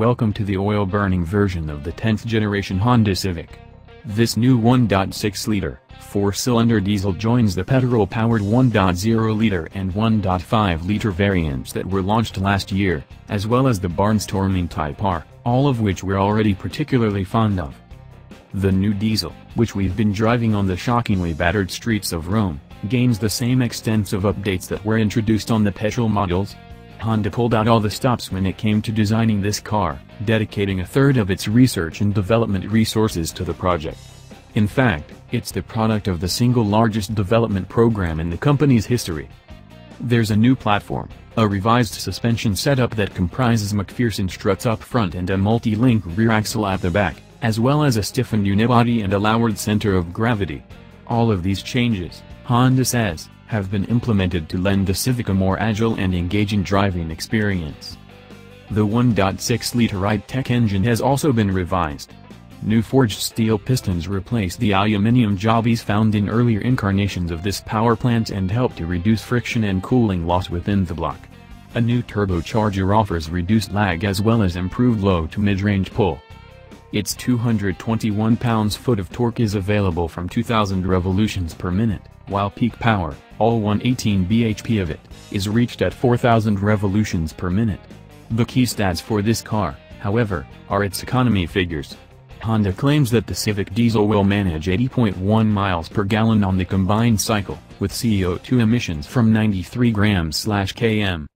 Welcome to the oil-burning version of the 10th generation Honda Civic. This new 1.6-liter, four-cylinder diesel joins the petrol-powered 1.0-liter and 1.5-liter variants that were launched last year, as well as the barnstorming Type R, all of which we're already particularly fond of. The new diesel, which we've been driving on the shockingly battered streets of Rome, gains the same extensive updates that were introduced on the petrol models, Honda pulled out all the stops when it came to designing this car, dedicating a third of its research and development resources to the project. In fact, it's the product of the single largest development program in the company's history. There's a new platform, a revised suspension setup that comprises McPherson struts up front and a multi-link rear axle at the back, as well as a stiffened unibody and a lowered center of gravity. All of these changes, Honda says, have been implemented to lend the Civic a more agile and engaging driving experience. The 1.6-liter i-DTEC engine has also been revised. New forged steel pistons replace the aluminum jobbies found in earlier incarnations of this power plant and help to reduce friction and cooling loss within the block. A new turbocharger offers reduced lag as well as improved low to mid-range pull. Its 221 pounds-foot of torque is available from 2000 revolutions per minute, while peak power, all 118 bhp of it, is reached at 4000 revolutions per minute. The key stats for this car, however, are its economy figures. Honda claims that the Civic diesel will manage 80.1 miles per gallon on the combined cycle, with CO2 emissions from 93 grams/km.